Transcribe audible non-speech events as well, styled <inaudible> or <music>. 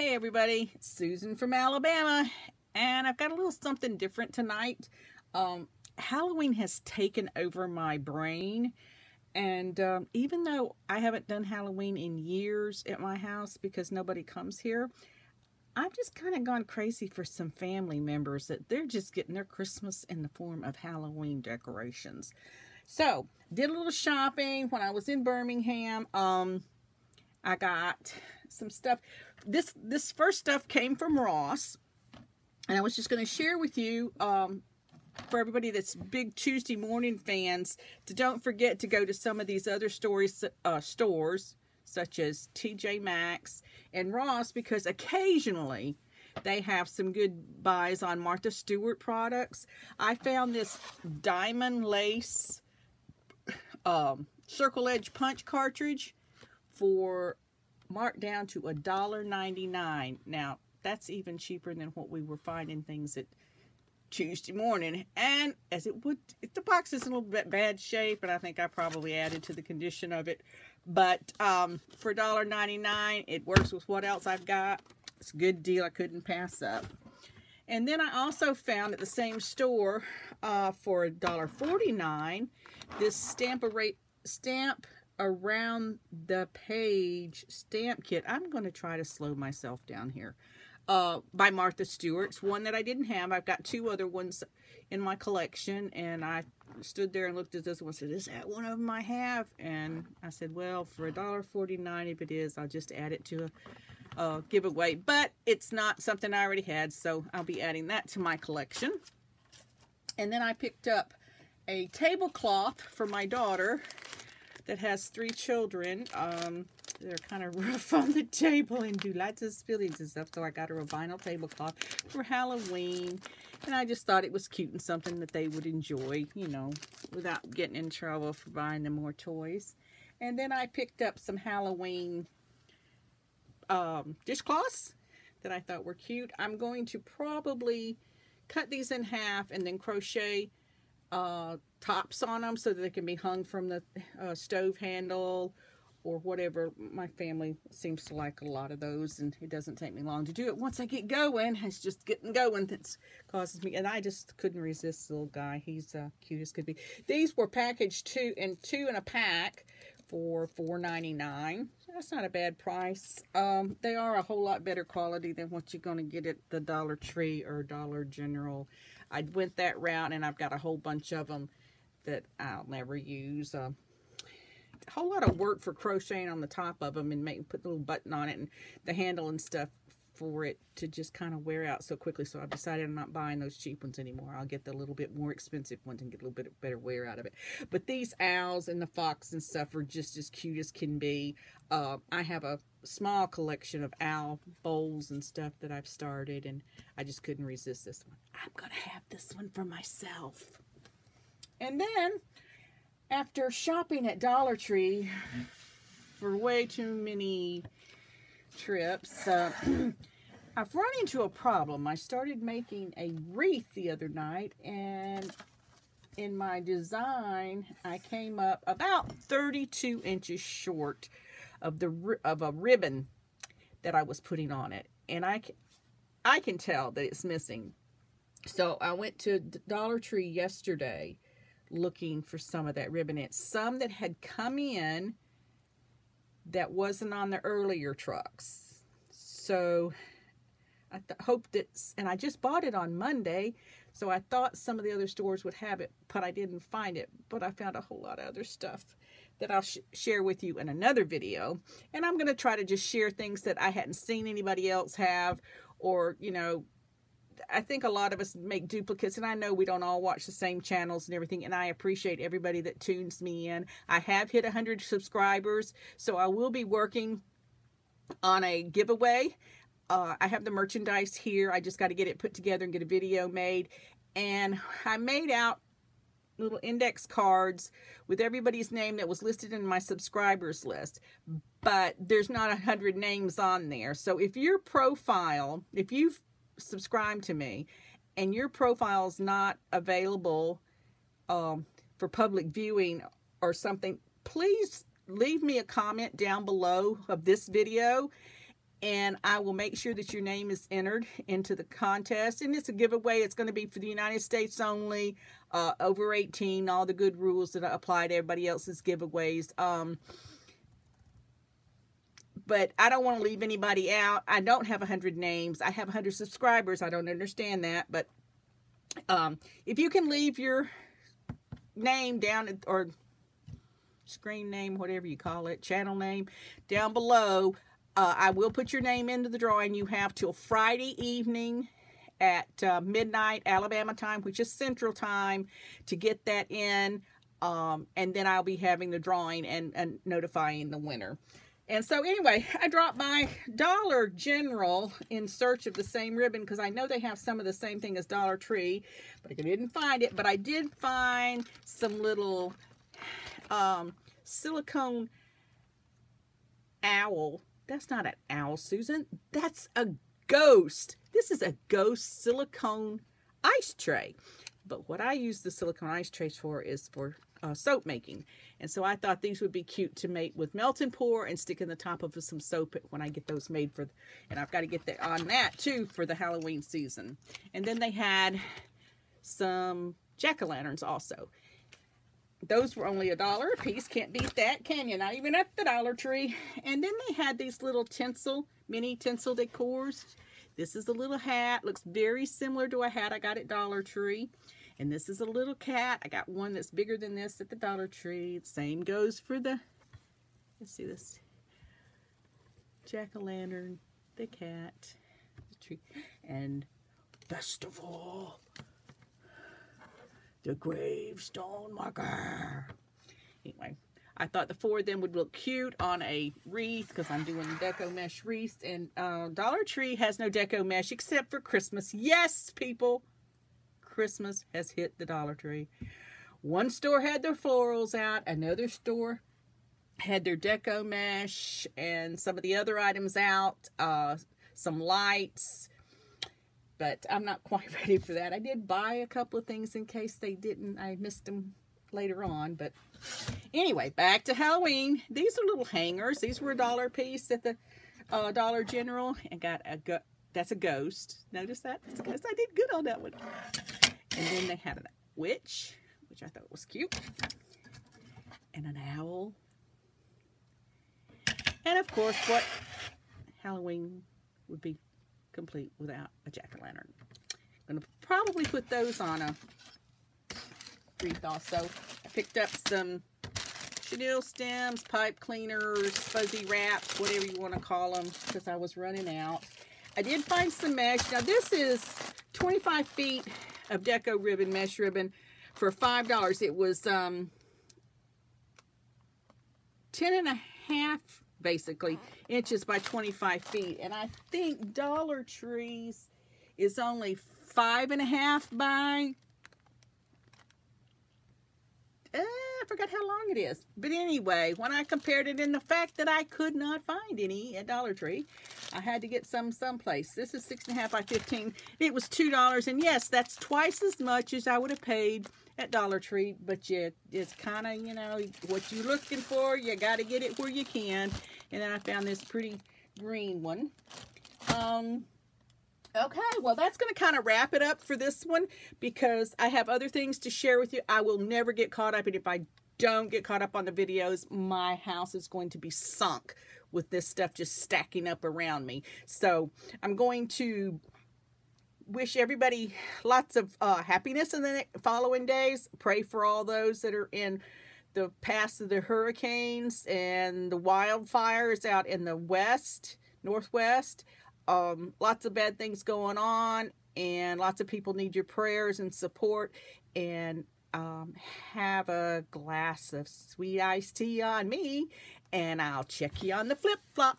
Hey everybody, Susan from Alabama, and I've got a little something different tonight. Um, Halloween has taken over my brain, and um, even though I haven't done Halloween in years at my house because nobody comes here, I've just kind of gone crazy for some family members that they're just getting their Christmas in the form of Halloween decorations. So, did a little shopping when I was in Birmingham. Um, I got some stuff. This this first stuff came from Ross, and I was just going to share with you um, for everybody that's big Tuesday morning fans to don't forget to go to some of these other stories uh, stores such as TJ Maxx and Ross because occasionally they have some good buys on Martha Stewart products. I found this diamond lace um, circle edge punch cartridge for marked down to a dollar ninety nine. Now that's even cheaper than what we were finding things at Tuesday morning. And as it would, the box is in a little bit bad shape, and I think I probably added to the condition of it. But um, for $1.99, it works with what else I've got. It's a good deal I couldn't pass up. And then I also found at the same store uh, for $1.49 this Stamp-A-Rate stamp around the page stamp kit. I'm going to try to slow myself down here. Uh, by Martha Stewart. It's one that I didn't have. I've got two other ones in my collection, and I stood there and looked at this one and said, is that one of them I have? And I said, well, for $1.49, if it is, I'll just add it to a, a giveaway. But it's not something I already had, so I'll be adding that to my collection. And then I picked up a tablecloth for my daughter that has three children. Um, they're kind of rough <laughs> on the table and do lots of spillings and stuff. So I got her a vinyl tablecloth for Halloween. And I just thought it was cute and something that they would enjoy, you know, without getting in trouble for buying them more toys. And then I picked up some Halloween um, dishcloths that I thought were cute. I'm going to probably cut these in half and then crochet uh, tops on them so that they can be hung from the uh, stove handle or whatever. My family seems to like a lot of those and it doesn't take me long to do it. Once I get going, it's just getting going that causes me, and I just couldn't resist the little guy. He's uh, cute as could be. These were packaged two and two in a pack for $4.99. That's not a bad price. Um, they are a whole lot better quality than what you're going to get at the Dollar Tree or Dollar General. I went that route and I've got a whole bunch of them that I'll never use. Uh, a whole lot of work for crocheting on the top of them and make, put the little button on it and the handle and stuff for it to just kind of wear out so quickly. So I've decided I'm not buying those cheap ones anymore. I'll get the little bit more expensive ones and get a little bit better wear out of it. But these owls and the fox and stuff are just as cute as can be. Uh, I have a small collection of owl bowls and stuff that I've started and I just couldn't resist this one. I'm going to have this one for myself. And then after shopping at Dollar Tree for way too many trips, uh, <clears throat> I've run into a problem. I started making a wreath the other night and in my design I came up about 32 inches short of the of a ribbon that I was putting on it and I I can tell that it's missing. So I went to Dollar Tree yesterday looking for some of that ribbon. It's some that had come in that wasn't on the earlier trucks. So I hoped that, and I just bought it on Monday, so I thought some of the other stores would have it, but I didn't find it. But I found a whole lot of other stuff that I'll sh share with you in another video. And I'm going to try to just share things that I hadn't seen anybody else have, or, you know, I think a lot of us make duplicates, and I know we don't all watch the same channels and everything, and I appreciate everybody that tunes me in. I have hit 100 subscribers, so I will be working on a giveaway uh, I have the merchandise here. I just got to get it put together and get a video made. And I made out little index cards with everybody's name that was listed in my subscribers list. But there's not a hundred names on there. So if your profile, if you've subscribed to me and your profile is not available um, for public viewing or something, please leave me a comment down below of this video and I will make sure that your name is entered into the contest. And it's a giveaway. It's going to be for the United States only, uh, over 18, all the good rules that apply to everybody else's giveaways. Um, but I don't want to leave anybody out. I don't have 100 names. I have 100 subscribers. I don't understand that. But um, if you can leave your name down or screen name, whatever you call it, channel name, down below, uh, I will put your name into the drawing. You have till Friday evening at uh, midnight Alabama time, which is Central Time, to get that in. Um, and then I'll be having the drawing and, and notifying the winner. And so anyway, I dropped by Dollar General in search of the same ribbon because I know they have some of the same thing as Dollar Tree, but I didn't find it. But I did find some little um, silicone owl. That's not an owl, Susan. That's a ghost. This is a ghost silicone ice tray. But what I use the silicone ice trays for is for uh, soap making. And so I thought these would be cute to make with melt and pour and stick in the top of some soap when I get those made for, and I've got to get that on that too for the Halloween season. And then they had some jack-o'-lanterns also. Those were only a dollar a piece. Can't beat that, can you? Not even at the Dollar Tree. And then they had these little tinsel, mini tinsel decors. This is a little hat. Looks very similar to a hat I got at Dollar Tree. And this is a little cat. I got one that's bigger than this at the Dollar Tree. Same goes for the, let's see this, jack-o'-lantern, the cat, the tree, and best of all, the gravestone marker. Anyway, I thought the four of them would look cute on a wreath because I'm doing deco mesh wreaths. And uh, Dollar Tree has no deco mesh except for Christmas. Yes, people. Christmas has hit the Dollar Tree. One store had their florals out. Another store had their deco mesh and some of the other items out. Uh, some lights. But I'm not quite <laughs> ready for that. I did buy a couple of things in case they didn't. I missed them later on. But anyway, back to Halloween. These are little hangers. These were a dollar piece at the uh, Dollar General. And got a go that's a ghost. Notice that? That's a ghost. I did good on that one. And then they had a witch, which I thought was cute. And an owl. And of course, what Halloween would be complete without a jack-o'-lantern. I'm going to probably put those on a wreath also. I picked up some chenille stems, pipe cleaners, fuzzy wraps, whatever you want to call them, because I was running out. I did find some mesh. Now this is 25 feet of deco ribbon, mesh ribbon for $5. It was um, 10 and a half, basically, inches by 25 feet. And I think Dollar Trees is only five and a half by uh, I forgot how long it is. But anyway, when I compared it in the fact that I could not find any at Dollar Tree, I had to get some someplace. This is six and a half by 15. It was $2. And yes, that's twice as much as I would have paid at Dollar Tree. But yeah, it's kind of, you know, what you're looking for. You got to get it where you can. And then I found this pretty green one. Um, Okay, well, that's going to kind of wrap it up for this one because I have other things to share with you. I will never get caught up, and if I don't get caught up on the videos, my house is going to be sunk with this stuff just stacking up around me. So I'm going to wish everybody lots of uh, happiness in the following days. Pray for all those that are in the past of the hurricanes and the wildfires out in the west, northwest um, lots of bad things going on and lots of people need your prayers and support and um, have a glass of sweet iced tea on me and I'll check you on the flip-flop.